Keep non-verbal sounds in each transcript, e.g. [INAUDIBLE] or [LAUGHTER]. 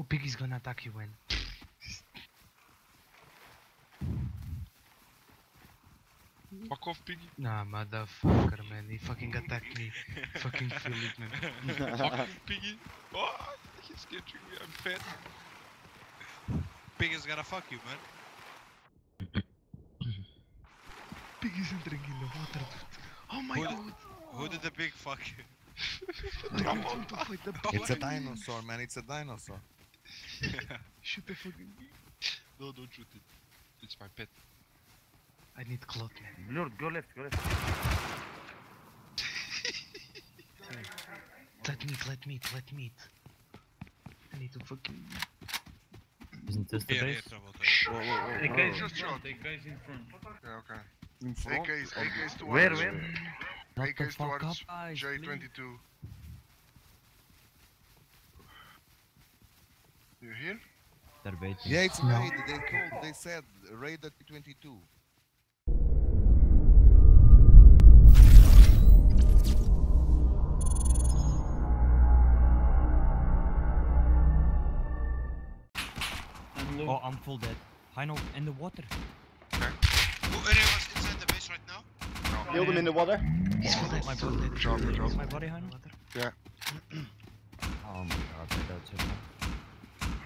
Oh, Piggy's gonna attack you when. Fuck off, Piggy. Nah, motherfucker, man. He fucking attacked me. [LAUGHS] fucking feel it, man. Fuck you, Piggy. Oh, he's catching me. I'm fat. Pig is gonna fuck you, man. Piggy's entering in the water, dude. Oh my Who god. Who did the pig fuck you? I fight the [LAUGHS] pig. It's a dinosaur, man. It's a dinosaur. [LAUGHS] Shoot the fucking. No, don't shoot it. It's my pet. I need cloth, man. Lord, go left, go left. [LAUGHS] Let meat, let meat, let meat. I need to fucking. Isn't this the Here, here, base? trouble. Whoa, whoa, whoa. AK whoa. is in front, AK is in front. Yeah, okay. In front? AK is, AK is towards. Where, where? AK the is fuck up, towards guys, please. J22. You here? They're waiting. Yeah, it's No. raid. They told, they said raid at 22. I'm. Oh, I'm full dead. Hino in the water. Who uh, anyone was inside the base right now? Killed him in the water. He's full dead. My body. Drop, drop. My body Hino? Yeah. [CLEARS THROAT] Oh my god, that's it.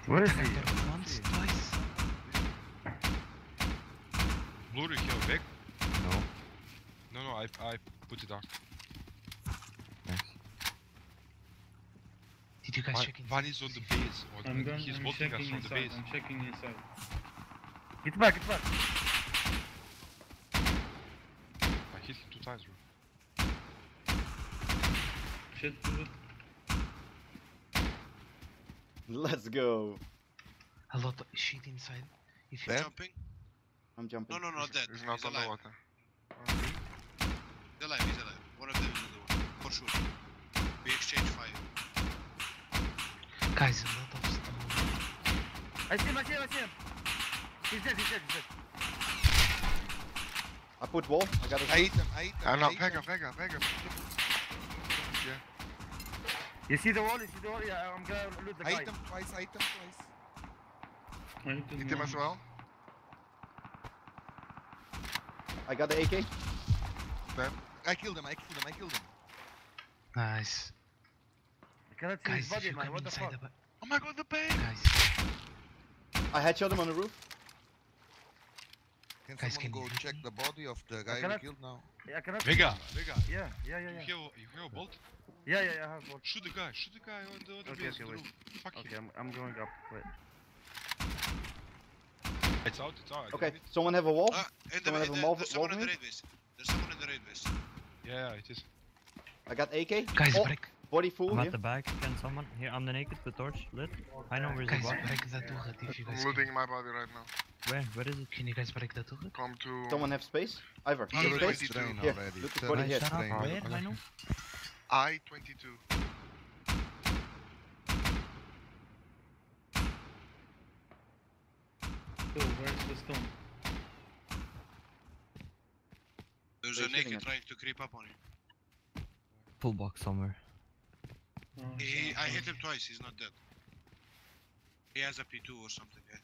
Where is he? Doctor, Once, twice. Blue kill back. No. No, no, I, I put it out. Nice. Did you guys One, check in? one is on the base. Or I'm going, he's I'm watching us checking from the base. I'm checking inside. Get back, get back. I hit him two times, bro. Shit, do it. [LAUGHS] Let's go. A lot of shit inside. If you There? Jumping? I'm jumping. No, no, not that. He's He's, not on the alive. water. He's alive, he's alive. One of them is the one, for sure. We exchange fire. guys, a lot of stone. I see him, I see him, I see him. He's dead, he's dead, he's dead. I put wall. I got a I hit him, I hit him. No, I hit Vega. Vega, Vega. You see the wall, you see the wall? Yeah, I'm gonna loot the I guy. hit him twice, I hit him twice. I hit him Hit him as well. I got the AK. I killed him, I killed him, I killed him. Nice. I cannot see his Guys, if body, man. What the fuck? the Oh my god, the base! Guys, I headshot him on the roof. Can Guys, someone can go you- check the body of the guy we cannot- killed now? Yeah, I cannot. Vega, Vega. Yeah, yeah, yeah, You yeah. hear, you hear a bolt? Yeah, yeah, yeah, I have one. Shoot the guy, shoot the guy on the other Okay, base, okay, wait. roof. Fuck Okay, him. I'm, I'm going up. Wait. It's out, it's out. I Okay, got it. someone have a wall? Ah, in the, Someone in have a the, mol- there's someone in the Wolverine? raid base. There's someone in the raid base. Yeah, yeah, it is. I got AK. guys, oh, break. body full I'm here. at the back. Can someone here? I'm the naked, the torch lit. I know where's the Guys, body. break the turret if you guys I'm can. looting my body right now. Where? Where is it? Can you guys break the turret? Come to Someone have space? Ivor, Yeah, have space? train Here, already. look at Turn what he is had. Shut up. Where? I know. I-22. So, where's the stone? There's They're a naked at- trying to creep up on you. Full box somewhere. Oh, He, I hit him twice, he's not dead. He has a P2 or something. Yeah.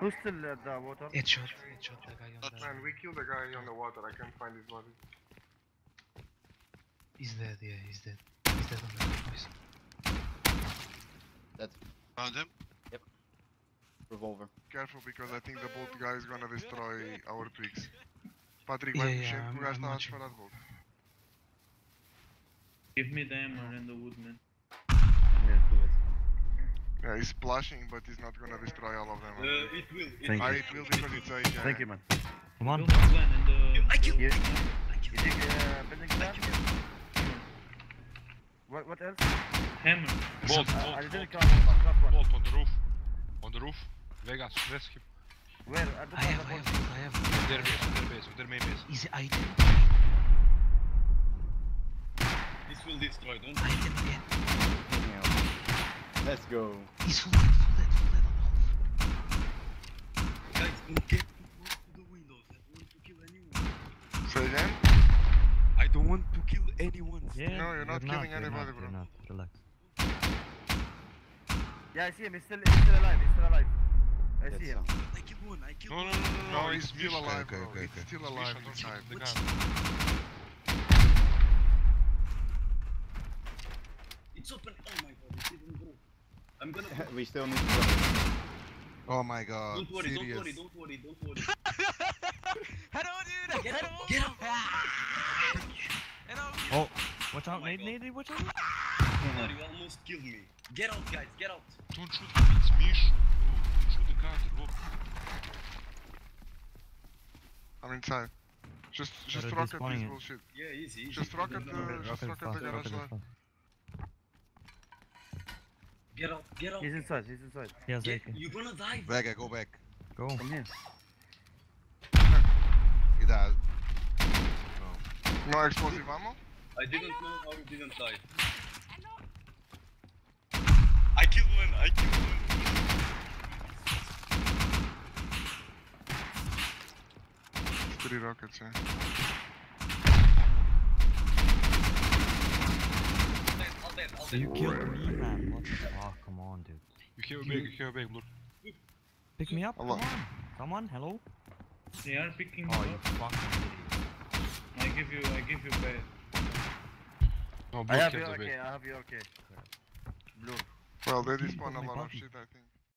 Who's still at the water? Headshot, shot the guy on Not the... Man, we killed the guy on the water. I can't find his body. He's dead, yeah, he's dead. He's dead on the boys. Found him? Yep. Revolver. Careful because I think the bolt guy is gonna destroy our twigs. [LAUGHS] Patrick, Yeah, vai yeah, mexer I'm- porque o gajo I'm está a watching. disparar de. Give me the hammer and the woodman. Here, do it. Yeah, he's splashing, but he's not gonna destroy all of them. I Uh, it will. It Thank Ah, you. it will because it's a. Yeah. Thank you, man. Come on. Build the plan and the. I killed- the- You, Thank you dig uh, building plan? Hammer. What, what else? Hammer. Bolt, I, bolt, I bolt, didn't count, I got one. bolt on the roof. On the roof. Vegas, rescue. Where? I don't I have have, the I one. have, I have. On their base, on their base, on their main base. Is it item? This will destroy, don't Item again. Let's go. He's full dead, full dead, full dead on the roof. Guys, don't get too close to the windows. I want to kill anyone. Say again? I don't want to kill anyone. Yeah. No, you're not killing you're anybody, not, bro. You're not. Relax. Yeah, I see him. He's still, he's still alive. He's still alive. I That's see him. sound. I killed one. I killed No, no, one. no, no, no. No, he's it's still alive, Okay, bro. okay, He's okay. still alive don't inside. shoot the What's- gun. It's open. Oh my god, it didn't go. I'm gonna. [LAUGHS] we still need to run. Oh my god. don't worry, serious. don't worry, don't worry, don't worry. [LAUGHS] Hello, dude. Get Hello. out, get out. [LAUGHS] Hello. Oh, watch oh out, Oh my nade, God. nade, watch out. Oh, you almost killed me. Get out, guys, get out. Don't shoot him, it's Misha. Bro, don't shoot the counter. Whoop. I'm inside. Just, just Better rocket despawning this bullshit. Yeah, easy, easy. Just rocket No, the- no, no, no. just Rocket is the garage rocket is door. fast. Get out, get out. He's inside. He's inside. He has Yeah, you're gonna die. Back, I go back. Go. Come here. He died. No explosive ammo? I didn't know how you didn't die. I killed one, I killed one. Three rockets, yeah. I'll dead, I'll dead, I'll So you killed me, man. What the fuck? Come on, dude. You killed me, you killed me, blood. Pick me up. Come on. Come on. Hello. They are picking Oh, you fucking idiot. I give you, I give you bad. No, oh, I blood have came your back. okay. I have your okay. Blue. Well, they Please despawn a my lot of shit, I think.